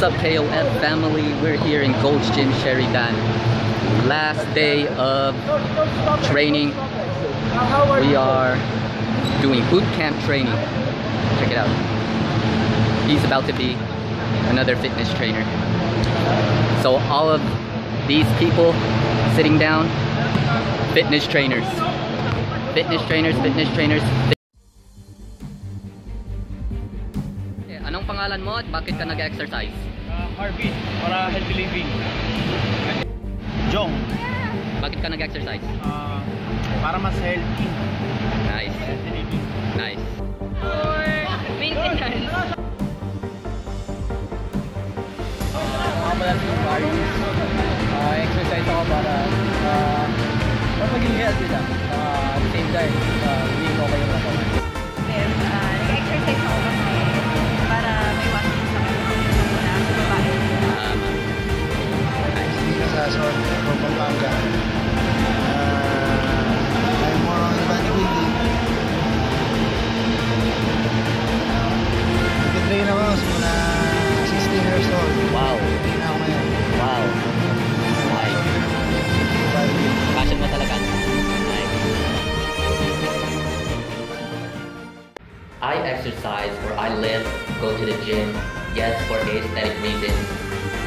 What's up KOF family? We're here in Gold's Gym Sheridan. Last day of training. We are doing boot camp training. Check it out. He's about to be another fitness trainer. So all of these people sitting down, fitness trainers. Fitness trainers, fitness trainers. Eh, Anong pangalan mo at bakit ka nag-exercise? Harvey, para healthy living. Jong, Bakit ka nag-exercise? uh, para mas healthy. Nice, Healthy living. nice. for maintenance. Mga pala si exercise or I live, go to the gym, yes, for aesthetic reasons.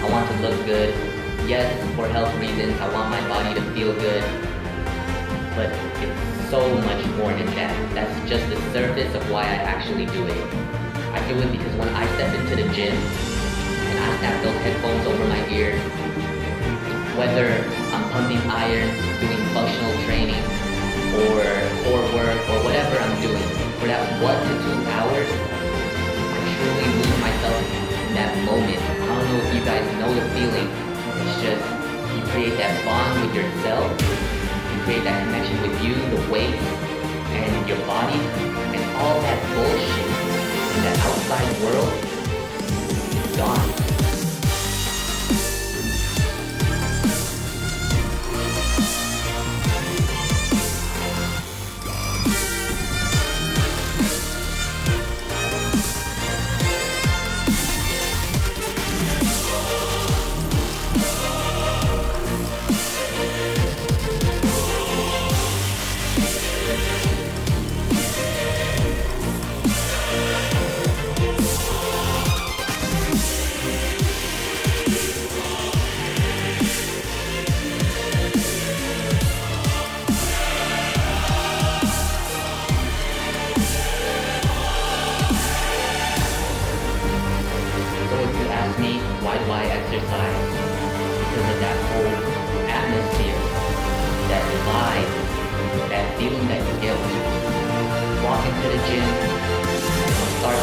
I want to look good. Yes, for health reasons, I want my body to feel good. But it's so much more than that. That's just the surface of why I actually do it. I do it because when I step into the gym and I snap those headphones over my ears, whether I'm pumping iron, one to two hours, I truly lose myself in that moment. I don't know if you guys know the feeling. It's just you create that bond with yourself, you create that connection with you, the weight, and your body, and all that bullshit in the outside world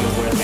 you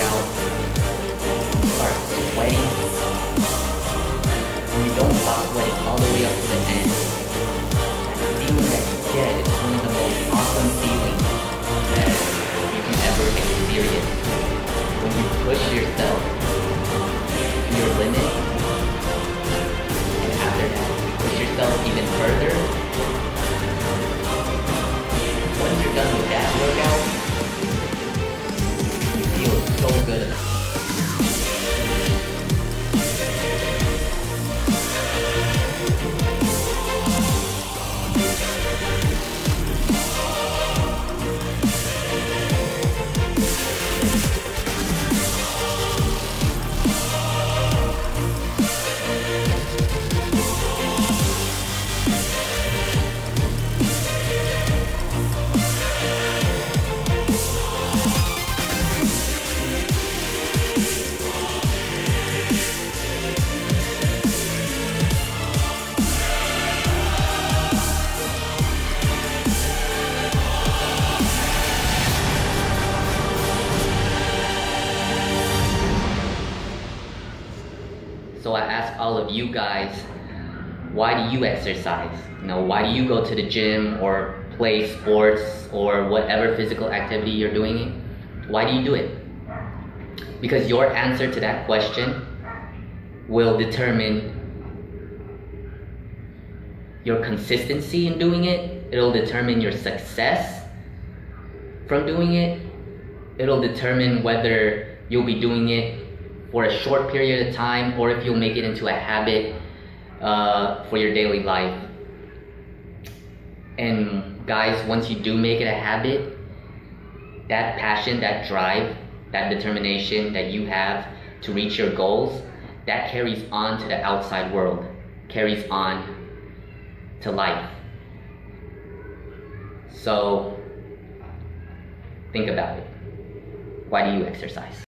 So I ask all of you guys, why do you exercise? You know, why do you go to the gym or play sports or whatever physical activity you're doing? Why do you do it? Because your answer to that question will determine your consistency in doing it. It'll determine your success from doing it. It'll determine whether you'll be doing it for a short period of time or if you'll make it into a habit uh, for your daily life. And guys, once you do make it a habit, that passion, that drive, that determination that you have to reach your goals, that carries on to the outside world, carries on to life. So, think about it. Why do you exercise?